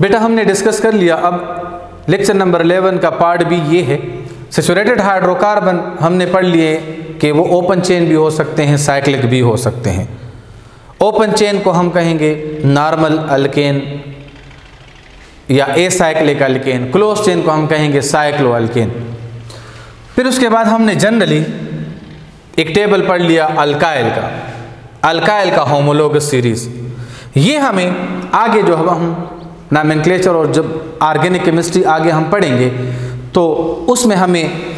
बेटा हमने डिस्कस कर लिया, अब लेक्चर नंबर 11 का पार्ट भी ये है। सेचुरेटेड हाइड्रोकार्बन हमने पढ़ लिए कि वो ओपन चेन भी हो सकते हैं साइक्लिक भी हो सकते हैं। ओपन चेन को हम कहेंगे नॉर्मल अल्केन या acyclic alkane close chain को हम कहेंगे साइक्लो अल्केन फिर उसके बाद हमने जनरली एक टेबल पढ़ लिया अल्काइल का। अल्काइल का होमोलोगस सीरीज़ ये हमें आगे जो हम नामेंक्लेचर और जब आर्गेनिक केमिस्ट्री आगे हम पढ़ेंगे तो उसमें हमें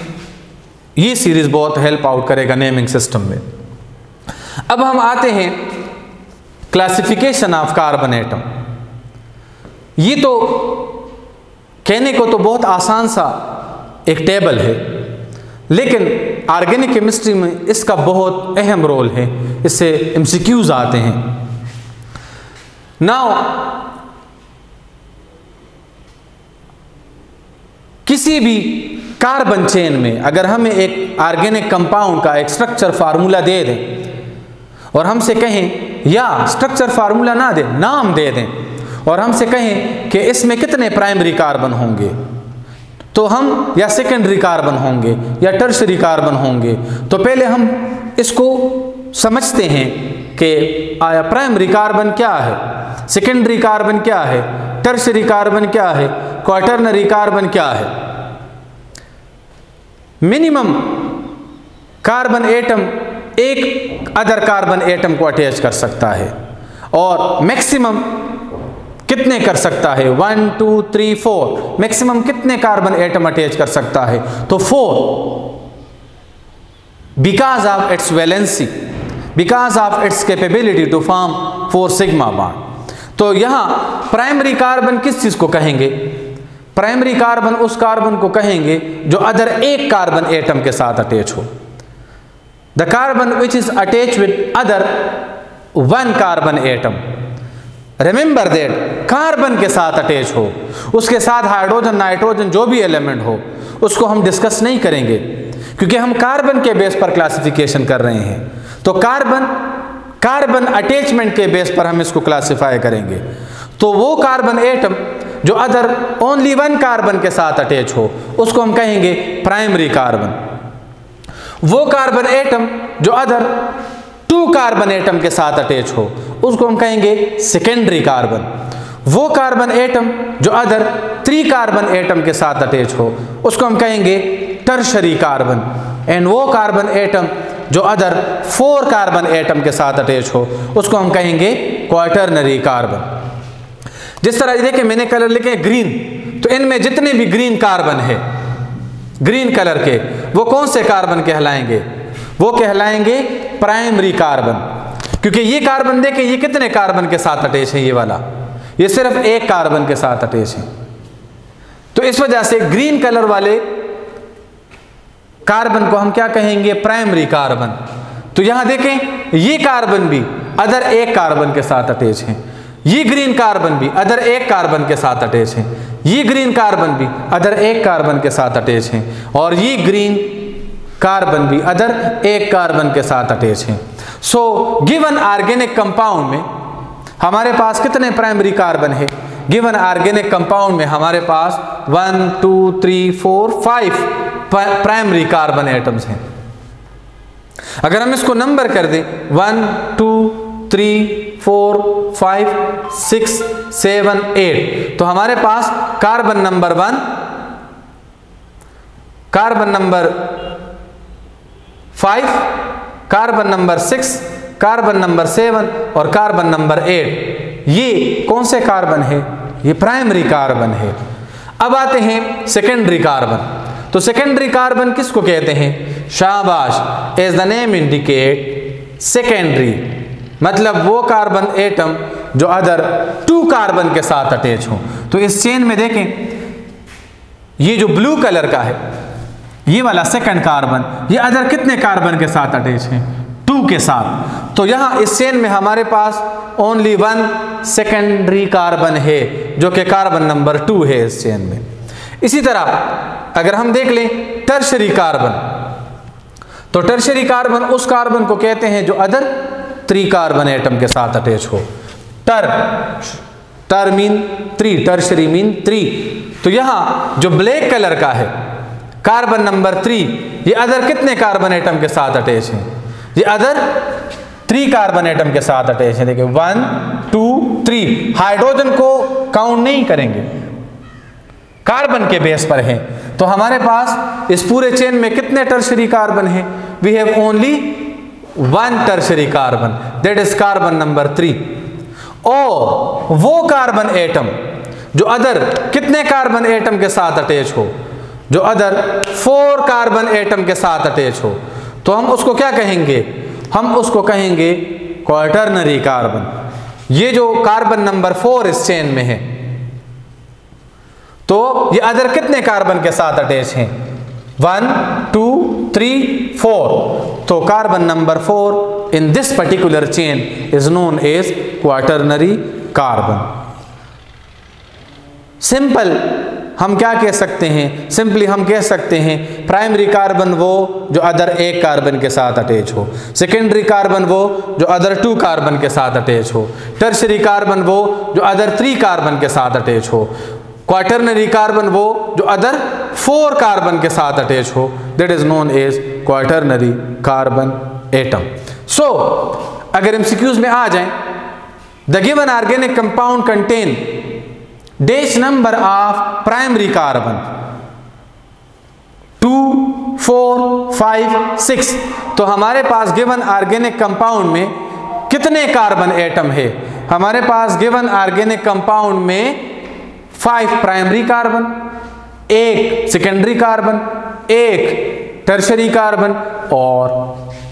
ये सीरीज़ बहुत हेल्प आउट करेगा नेमिंग सिस्टम में। अब हम आते हैं क्लासिफिकेशन ऑफ़ कार्बन एटम ये तो कहने को तो बहुत आसान सा एक टेबल है, लेकिन ऑर्गेनिक केमिस्ट्री में इसका बहुत अहम रोल है। इससे एमसीक्यूज आते हैं। नाउ किसी भी कार्बन चेन में अगर हमें एक ऑर्गेनिक कंपाउंड का एक स्ट्रक्चर फार्मूला दे दें और हमसे कहें, या, स्ट्रक्चर फार्मूला ना दें, नाम दे दें। और हमसे कहें कि इसमें कितने प्राइमरी कार्बन होंगे तो हम या सेकेंडरी कार्बन होंगे या टर्सरी कार्बन होंगे। तो पहले हम इसको समझते हैं कि आया प्राइमरी कार्बन क्या है, सेकेंडरी कार्बन क्या है टर्सरी कार्बन क्या है। क्वार्टरनरी कार्बन क्या है मिनिमम कार्बन एटम एक अदर कार्बन एटम को अटैच कर सकता है। और मैक्सिमम कितने कर सकता है? One two three four maximum कितने कार्बन एटम अटैच कर सकता है? तो four because of its valency because of its capability to form four sigma bond तो यहाँ प्राइमरी कार्बन किस चीज़ को कहेंगे? प्राइमरी कार्बन उस कार्बन को कहेंगे जो अदर एक कार्बन एटम के साथ अटैच हो। The carbon which is attach with other one carbon atom remember that carbon के साथ अटैच हो। उसके साथ हाइड्रोजन नाइट्रोजन जो भी एलिमेंट हो, उसको हम डिस्कस नहीं करेंगे, क्योंकि हम कार्बन के बेस पर क्लासिफिकेशन कर रहे हैं। तो कार्बन कार्बन अटैचमेंट के बेस पर हम इसको क्लासिफाई करेंगे। तो वो कार्बन एटम जो अदर ओनली वन कार्बन के साथ अटैच हो, उसको हम कहेंगे प्राइमरी कार्बन वो कार्बन एटम जो अदर टू कार्बन एटम के साथ अटैच हो, उसको हम कहेंगे सेकेंडरी कार्बन वो कार्बन एटम जो अदर थ्री कार्बन एटम के साथ अटैच हो, उसको हम कहेंगे टर्शरी कार्बन एंड वो कार्बन एटम जो अदर फोर कार्बन एटम के साथ अटैच हो, उसको हम कहेंगे क्वार्टरनरी कार्बन जिस तरह देखिए, मैंने कलर लिखे ग्रीन तो इनमें जितने भी ग्रीन कार्बन है, ग्रीन कलर के, वो कौन से कार्बन कहलाएँगे? वो कहलाएँगे प्राइमरी कार्बन। क्योंकि ये कार्बन देखें ये कितने कार्बन के साथ अटैच है, ये वाला? ये सिर्फ़ एक कार्बन के साथ अटैच है। तो इस वजह से ग्रीन कलर वाले कार्बन को हम क्या कहेंगे? Primary carbon. तो यहाँ देखें, ये कार्बन भी अदर एक कार्बन के साथ अटैच है। ये ग्रीन कार्बन भी, अदर एक कार्बन के साथ अटैच है। ये ग्रीन कार्बन भी, अदर एक कार्बन के साथ अटैच है। और ये ग्रीन कार्बन भी, अदर एक कार्बन के साथ अटैच है। सो गिवन ऑर्गेनिक कंपाउंड में, हमारे पास कितने प्राइमरी कार्बन है? गिवन ऑर्गेनिक कंपाउंड में हमारे पास one two three four five primary carbon atoms हैं। अगर हम इसको नंबर कर दें one two three four, five, six, seven, eight. तो हमारे पास carbon number one, carbon number five, carbon number six, carbon number seven और कार्बन नंबर एट। ये कौन से कार्बन है? ये प्राइमरी कार्बन है। अब आते हैं सेकेंडरी कार्बन। तो सेकेंडरी कार्बन किसको कहते हैं? शाबाश as the name indicate secondary मतलब वो कार्बन एटम जो अदर टू कार्बन के साथ अटैच हो। तो इस चेन में देखें, ये जो ब्लू कलर का है, ये वाला सेकंड कार्बन ये अदर कितने कार्बन के साथ अटैच है? टू के साथ। तो यहाँ इस चेन में हमारे पास ओनली वन सेकेंडरी कार्बन है, जो कि कार्बन नंबर टू है इस चेन में। इसी तरह, अगर हम देख लें टर्शरी कार्बन तो टर्शरी कार्बन उस कार्बन को कहते हैं जो अदर थ्री कार्बन एटम के साथ अटैच हो। Ter ter mean three tertiary mean three तो यहाँ जो ब्लैक कलर का है कार्बन नंबर थ्री ये अदर कितने कार्बन एटम के साथ अटैच हैं? ये अदर थ्री कार्बन एटम के साथ अटैच है। देखिए वन टू थ्री हाइड्रोजन को काउंट नहीं करेंगे। कार्बन के बेस पर है। तो हमारे पास इस पूरे चेन में कितने टर्शरी कार्बन हैं? We have only one tertiary carbon that is carbon number three और वो कार्बन एटम जो अदर कितने कार्बन एटम के साथ अटैच हो? जो अदर फोर कार्बन एटम के साथ अटैच हो। तो हम उसको क्या कहेंगे? हम उसको कहेंगे क्वार्टरनरी कार्बन ये जो कार्बन नंबर फोर इस चेन में है। तो ये अदर कितने कार्बन के साथ अटैच हैं? वन टू थ्री फोर तो carbon number four in this particular chain is known as quaternary carbon simple हम क्या कह सकते हैं? सिंपली हम कह सकते हैं प्राइमरी कार्बन वो जो अदर एक कार्बन के साथ अटैच हो। सेकेंडरी कार्बन वो जो अदर टू कार्बन के साथ अटैच हो। टर्शरी कार्बन वो जो अदर थ्री कार्बन के साथ अटैच हो। क्वार्टरनरी कार्बन वो जो अदर फोर कार्बन के साथ अटैच हो। That is known as quaternary carbon atom so अगर एमसीक्यूज में आ जाए the given organic compound contain dash number of primary carbon two four five six तो हमारे पास गिवन ऑर्गेनिक कंपाउंड में कितने कार्बन एटम है? हमारे पास गिवन ऑर्गेनिक कंपाउंड में फाइव प्राइमरी कार्बन एक सेकेंडरी कार्बन एक टर्शरी कार्बन और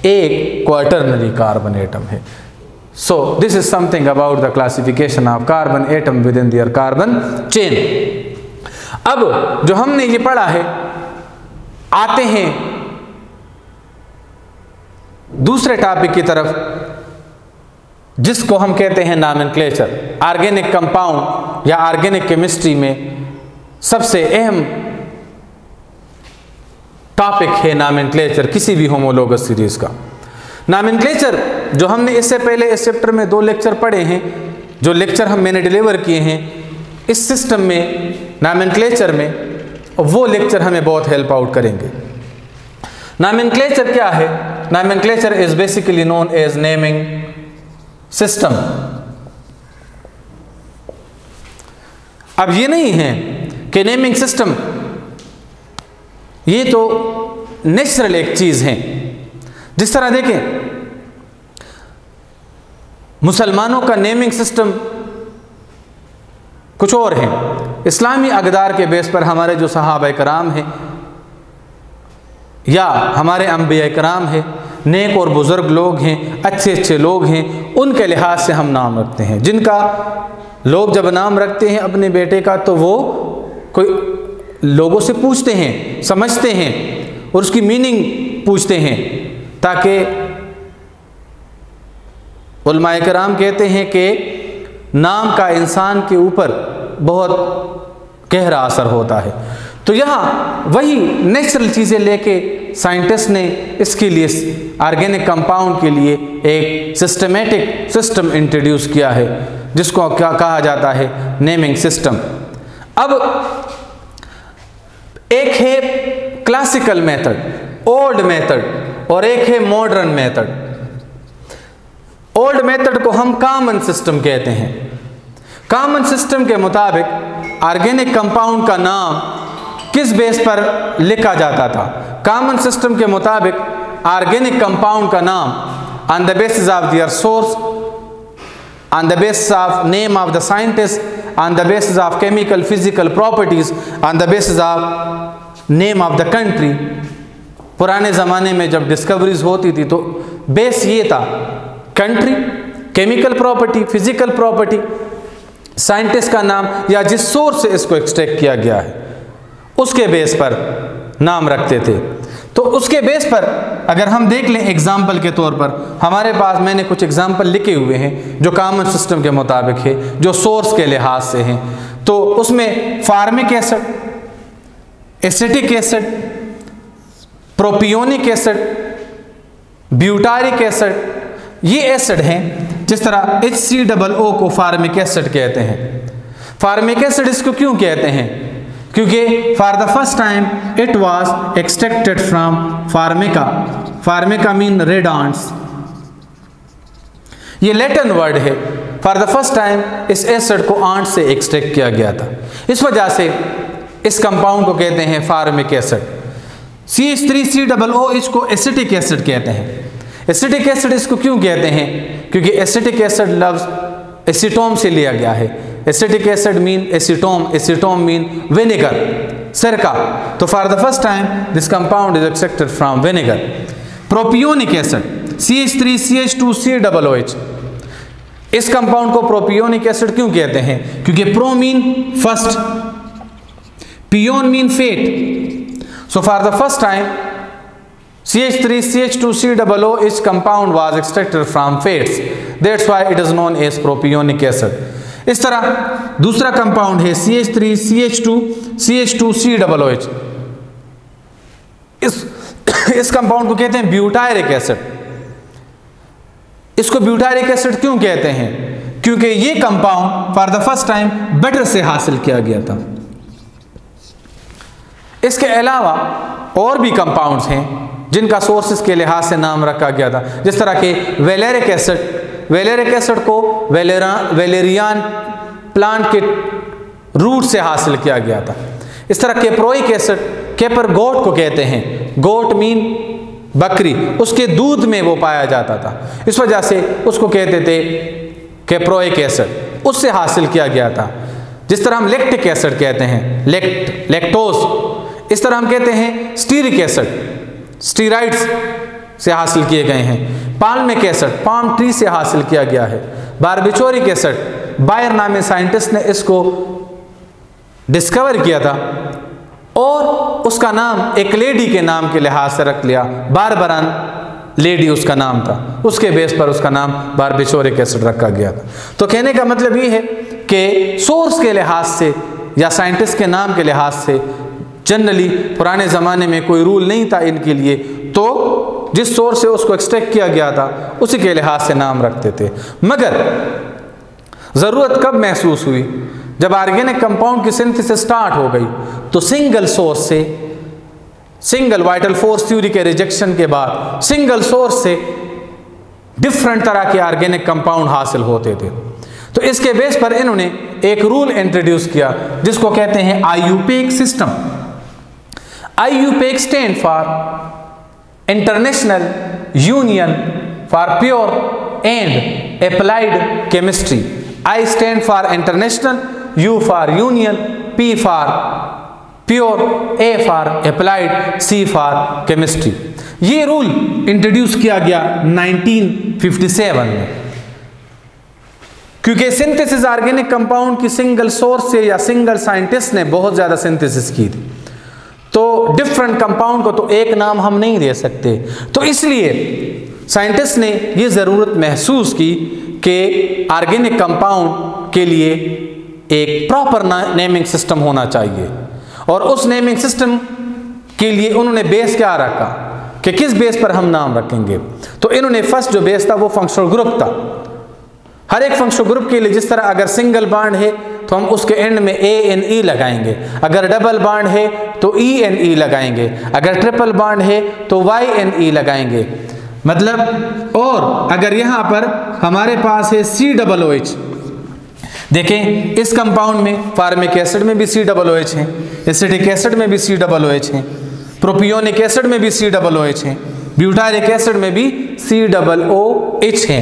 एक क्वार्टरनरी कार्बन एटम है So, this is something about the classification of carbon atom within their carbon chain. अब जो हमने ये पढ़ा है, आते हैं दूसरे टॉपिक की तरफ़, जिसको हम कहते हैं नामेनक्लेचर ऑर्गेनिक कंपाउंड या ऑर्गेनिक केमिस्ट्री में सबसे अहम टॉपिक है नामेनक्लेचर किसी भी होमोलोगस सीरीज़ का। नामिनक्लेचर जो हमने इससे पहले इस चैप्टर में दो लेक्चर पढ़े हैं, जो लेक्चर हम मैंने डिलीवर किए हैं, इस सिस्टम में नामिनक्लेचर में, वो लेक्चर हमें बहुत हेल्प आउट करेंगे। नामिनक्लेचर क्या है? Nomenclature is basically known as naming system अब ये नहीं है कि नेमिंग सिस्टम ये तो नेचुरल एक चीज़ है। जिस तरह देखें, मुसलमानों का नेमिंग सिस्टम कुछ और है। इस्लामी अकदार के बेस पर हमारे जो सहाब कराम हैं, या हमारे अम्बिया कराम हैं, नेक और बुज़ुर्ग लोग हैं अच्छे अच्छे लोग हैं, उनके लिहाज से हम नाम रखते हैं। जिनका लोग जब नाम रखते हैं अपने बेटे का तो वो कोई लोगों से पूछते हैं, समझते हैं और उसकी मीनिंग पूछते हैं, ताकि कराम कहते हैं कि नाम का इंसान के ऊपर बहुत गहरा असर होता है। तो यहाँ वही नेचुरल चीज़ें लेके साइंटिस्ट ने इसके लिए ऑर्गेनिक कंपाउंड के लिए एक सिस्टमेटिक सिस्टम इंट्रोड्यूस किया है, जिसको क्या कहा जाता है? नेमिंग सिस्टम अब एक है क्लासिकल मेथड ओल्ड मेथड और एक है मॉडर्न मेथड ओल्ड मेथड को हम कॉमन सिस्टम कहते हैं. कॉमन सिस्टम के मुताबिक ऑर्गेनिक कंपाउंड का नाम किस बेस पर लिखा जाता था? कॉमन सिस्टम के मुताबिक ऑर्गेनिक कंपाउंड का नाम on the basis of their source on the basis of name of the scientist on the basis of chemical, physical properties, on the basis of name of the country, पुराने ज़माने में जब discoveries होती थी तो base ये था country chemical property physical property scientist का नाम या जिस सोर्स से इसको एक्सट्रैक्ट किया गया है, उसके बेस पर नाम रखते थे। तो उसके बेस पर अगर हम देख लें एग्ज़ाम्पल के तौर पर, हमारे पास मैंने कुछ एग्ज़ाम्पल लिखे हुए हैं जो कॉमन सिस्टम के मुताबिक है, जो सोर्स के लिहाज से हैं। तो उसमें formic acid acetic acid propionic acid butyric acid ये एसिड हैं, जिस तरह एच सी डबल ओ को फार्मिक एसिड कहते हैं। फार्मिक एसिड इसको क्यों कहते हैं? क्योंकि for the first time it was extracted from formica formica mean red ants ये लेटन वर्ड है. फॉर द फ़र्स्ट टाइम इस एसिड को आंट से एक्सट्रैक्ट किया गया था. इस वजह से इस कंपाउंड को कहते हैं formic acid C H three C double O इसको एसिटिक एसिड कहते हैं. एसिटिक एसिड इसको क्यों कहते हैं? क्योंकि एसिटिक एसिड लफ्ज एसिटोम से लिया गया है। Acetic acid mean acetum acetum mean vinegar सिरका तो for the first time this compound is accepted from vinegar propionic acid C H three C H two C double O H इस compound को propionic acid क्यों कहते हैं? क्योंकि pro mean first pion mean fat so for the first time CH3 CH2 COO each compound was extracted from fates. That's why it is known as propionic acid. इस तरह दूसरा compound है CH3 CH2 CH2 COOH इस इस compound को कहते हैं butyric acid इसको ब्यूटायरिक एसिड क्यों कहते हैं? क्योंकि ये compound for the first time butter से हासिल किया गया था. इसके अलावा और भी कंपाउंड्स हैं जिनका सोर्सेस के लिहाज से नाम रखा गया था. जिस तरह के वेलेरिक एसिड वेलेरिक एसिड को वेलेरा वेलेरियान प्लांट के रूट से हासिल किया गया था। इस तरह केप्रोइक एसिड, केपर गोट को कहते हैं। गोट मीन बकरी, उसके दूध में वो पाया जाता था। इस वजह से उसको कहते थे केप्रोइक एसिड। उससे हासिल किया गया था। जिस तरह हम लेक्टिक एसिड कहते हैं, लेक्ट लेक्टोस इस तरह हम कहते हैं स्टीरिक एसिड, स्टीराइड्स। से हासिल किए गए हैं। पाल्मिक कैसेट पाम ट्री से हासिल किया गया है। बारबिचोरिक कैसेट बायर नामी साइंटिस्ट ने इसको डिस्कवर किया था और उसका नाम, एक लेडी के नाम के लिहाज से रख लिया। बारबरन लेडी उसका नाम था। उसके बेस पर उसका नाम बारबिचोरिक एसिड रखा गया था। तो कहने का मतलब ये है कि सोर्स के लिहाज से या साइंटिस्ट के नाम के लिहाज से जनरली पुराने ज़माने में कोई रूल नहीं था इनके लिए तो जिस सोर्स से उसको एक्सट्रैक्ट किया गया था, उसी के लिहाज से नाम रखते थे। मगर, ज़रूरत कब महसूस हुई? जब आर्गेनिक कंपाउंड की सिंथेसिस स्टार्ट हो गई तो सिंगल सोर्स से सिंगल वाइटल फोर्स थ्योरी के रिजेक्शन के बाद सिंगल सोर्स से डिफरेंट तरह के आर्गेनिक कंपाउंड हासिल होते थे। तो इसके बेस पर इन्होंने एक रूल इंट्रोड्यूस किया, जिसको कहते हैं IUPAC system I IUPAC stand for international union for pure and applied chemistry I stand for international U for union P for pure A for applied C for chemistry ये rule introduce किया गया 1957 में। क्योंकि synthesis organic compound की single source से या single scientist ने बहुत ज़्यादा सिंथेसिस की थी। तो डिफरेंट कंपाउंड को तो एक नाम हम नहीं दे सकते। तो इसलिए साइंटिस्ट ने ये ज़रूरत महसूस की कि ऑर्गेनिक कंपाउंड के लिए एक प्रॉपर नेमिंग सिस्टम होना चाहिए। और उस नेमिंग सिस्टम के लिए उन्होंने बेस क्या रखा कि किस बेस पर हम नाम रखेंगे? तो इन्होंने फ़र्स्ट जो बेस था वो फंक्शनल ग्रुप था। हर एक फंक्शनल ग्रुप के लिए जिस तरह अगर सिंगल बाड है तो हम उसके एंड में ए एन ई लगाएँगे। अगर डबल बाड है तो ई एन ई लगाएँगे। अगर ट्रिपल बाड है तो वाई एन ई लगाएँगे। मतलब और अगर यहाँ पर हमारे पास है सी डबल ओ एच देखें, इस कंपाउंड में फार्मिक एसिड में भी सी डबल ओ एच है एसिडिक एसिड में भी सी डबल ओ एच है प्रोपियोनिक एसिड में भी सी डबल ओ एच है ब्यूटारिक एसिड में भी सी डबल ओ एच है।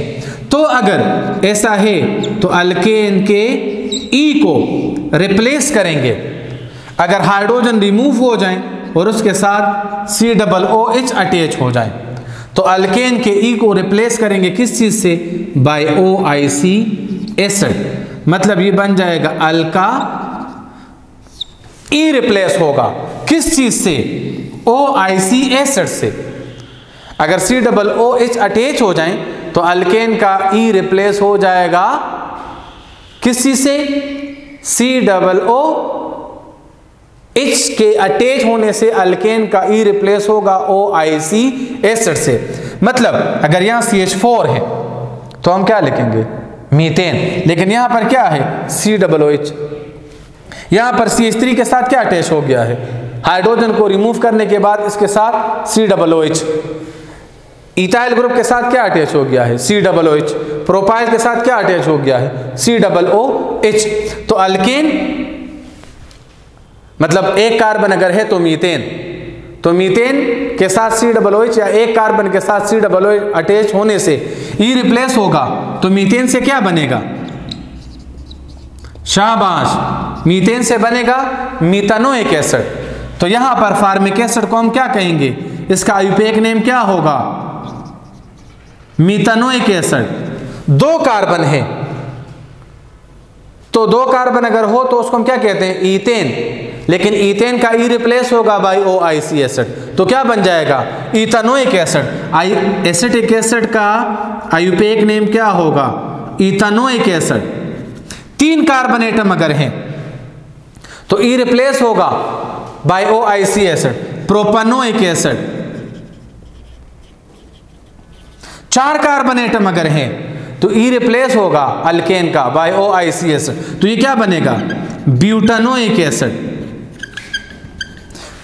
तो अगर ऐसा है तो अल्केन के ई को रिप्लेस करेंगे। अगर हाइड्रोजन रिमूव हो जाए और उसके साथ C double O H attach हो जाए तो अल्केन के ई को रिप्लेस करेंगे किस चीज़ से? Bye O I C acid मतलब ये बन जाएगा अल्का ई रिप्लेस होगा किस चीज़ से? ओ आई सी एसिड से। अगर C double O H attach हो जाए तो अल्केन का ई रिप्लेस हो जाएगा किस चीज़ से? सी डबल ओ एच के अटैच होने से अल्केन का ई e रिप्लेस होगा ओ आई सी एसिड से। मतलब अगर यहाँ सी एच फोर है तो हम क्या लिखेंगे? मीथेन लेकिन यहाँ पर क्या है? सी डबल ओ एच यहाँ पर सी एच थ्री के साथ क्या अटैच हो गया है? हाइड्रोजन को रिमूव करने के बाद इसके साथ C double O H ethyl group के साथ क्या अटैच हो गया है? C double O H propyl के साथ क्या अटैच हो गया है? सी डबल ओ एच तो अल्केन मतलब एक कार्बन अगर है तो मीथेन। तो मीथेन के साथ सी डबल ओ एच या एक कार्बन के साथ C double O H attach होने से ई रिप्लेस होगा तो मीथेन से क्या बनेगा? शाबाश। मीथेन से बनेगा मीथानोइक एसिड। तो यहाँ पर फार्मिक एसिड को हम क्या कहेंगे? इसका आयुपेक नेम क्या होगा? मीथानोइक एसिड दो कार्बन है। तो दो कार्बन अगर हो तो उसको हम क्या कहते हैं? ईथेन। लेकिन ईथेन का ई रिप्लेस होगा by O I C acid तो क्या बन जाएगा? इथानोइक एसिड आई एसिटिक एसिड का आयुपेक नेम क्या होगा? इथानोइक एसिड तीन कार्बन एटम अगर हैं तो ई रिप्लेस होगा by O I C acid propanoic acid चार कार्बन एटम अगर हैं। तो ई रिप्लेस होगा अल्केन का by O I C acid तो ये क्या बनेगा? Butanoic acid.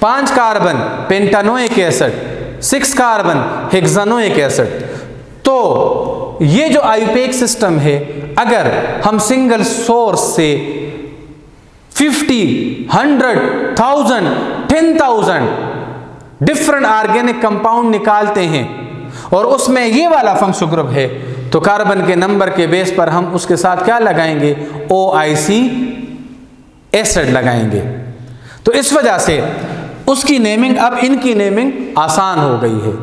पाँच carbon pentanoic acid. Six carbon hexanoic acid. तो ये जो आईपेक सिस्टम है अगर हम सिंगल सोर्स से 50, 100, 1000, 10,000 डिफरेंट ऑर्गेनिक कंपाउंड निकालते हैं और उसमें ये वाला फंक्शनल ग्रुप है तो कार्बन के नंबर के बेस पर हम उसके साथ क्या लगाएँगे? ओ आई सी एसिड लगाएँगे। तो इस वजह से उसकी नेमिंग अब इनकी नेमिंग आसान हो गई है।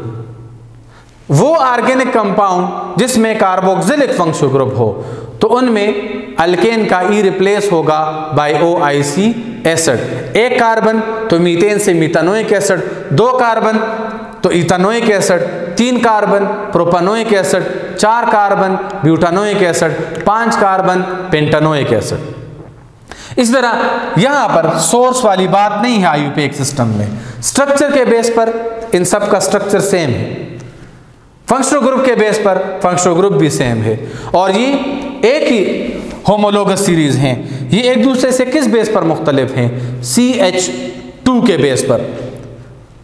वो ऑर्गेनिक कंपाउंड जिसमें कार्बोक्सिलिक फंक्शनल ग्रुप हो तो उनमें अल्केन का ई रिप्लेस होगा by O I C acid एक कार्बन तो मीथेन से मीथानोइक एसिड दो कार्बन तो इथानोइक एसिड तीन कार्बन, प्रोपानोइक एसिड चार कार्बन, ब्यूटानोइक एसिड पाँच कार्बन, पेंटानोइक एसिड। इस तरह यहाँ पर सोर्स वाली बात नहीं है आयुपेक सिस्टम में। स्ट्रक्चर के बेस पर इन सब का स्ट्रक्चर सेम है। फंक्शनल ग्रुप के बेस पर फंक्शनल ग्रुप भी सेम है। और ये एक ही होमोलोगस सीरीज़ हैं। ये एक दूसरे से किस बेस पर मुख्तलिफ़ हैं? सी एच टू के बेस पर।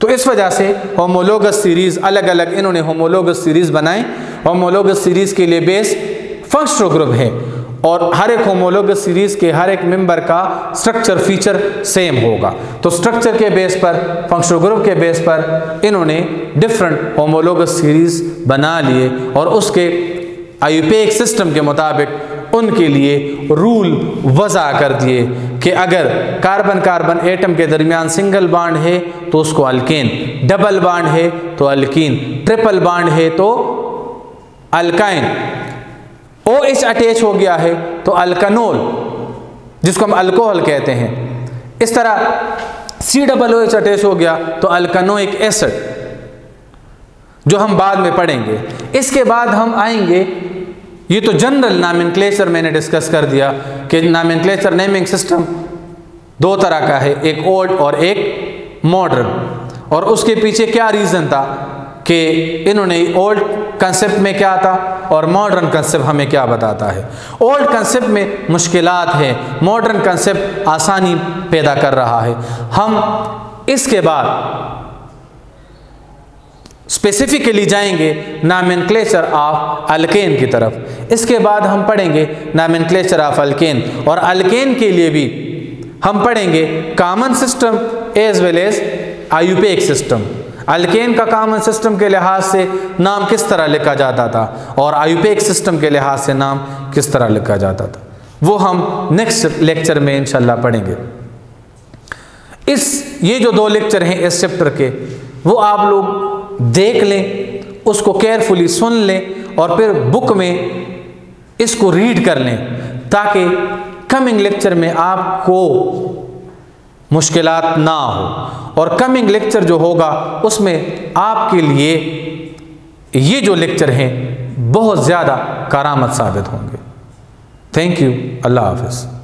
तो इस वजह से होमोलोगस सीरीज़ अलग अलग इन्होंने होमोलोगस सीरीज़ बनाए। होमोलोगस सीरीज़ के लिए बेस फंक्शनल ग्रुप है और हर एक होमोलोगस सीरीज़ के हर एक मेंबर का स्ट्रक्चर फीचर सेम होगा। तो स्ट्रक्चर के बेस पर फंक्शनल ग्रुप के बेस पर इन्होंने डिफरेंट होमोलोगस सीरीज़ बना लिए और उसके आयुपेक सिस्टम के मुताबिक उनके लिए रूल वज़ा कर दिए। कि अगर कार्बन कार्बन एटम के दरमियान सिंगल बाड है तो उसको अल्केन। डबल बाड है तो अल्कीन। ट्रिपल बाड है तो अल्काइन। ओ एच अटैच हो गया है तो अल्कनोल, जिसको हम अल्कोहल कहते हैं। इस तरह C double O H attach हो गया तो अल्कनोइक एसिड, जो हम बाद में पढ़ेंगे। इसके बाद हम आएँगे ये तो जनरल नामिनक्लेचर मैंने डिस्कस कर दिया कि नामिनक्लेचर नेमिंग सिस्टम दो तरह का है, एक ओल्ड और एक मॉडर्न और उसके पीछे क्या रीज़न था कि इन्होंने ओल्ड कंसेप्ट में क्या था और मॉडर्न कंसेप्ट हमें क्या बताता है? ओल्ड कंसेप्ट में मुश्किलात है मॉडर्न कंसेप्ट आसानी पैदा कर रहा है। हम इसके बाद स्पेसिफिकली जाएँगे नामिनक्लेचर ऑफ़ अल्केन की तरफ़। इसके बाद हम पढ़ेंगे नामिनक्लेचर ऑफ़ अल्केन और अल्केन के लिए भी हम पढ़ेंगे common system as well as IUPAC system alkane का कॉमन सिस्टम के लिहाज से नाम किस तरह लिखा जाता था और आयुपेक सिस्टम के लिहाज से नाम किस तरह लिखा जाता था। वो हम नेक्स्ट लेक्चर में इंशाल्लाह पढ़ेंगे। इस, ये जो दो लेक्चर हैं इस चैप्टर के, वो आप लोग देख लें, उसको केयरफुली सुन लें और फिर बुक में इसको रीड कर लें, ताकि कमिंग लेक्चर में आपको मुश्किलात ना हो और कमिंग लेक्चर जो होगा, उसमें आपके लिए ये जो लेक्चर हैं, बहुत ज़्यादा कारामत साबित होंगे। थैंक यू अल्लाह हाफिज़।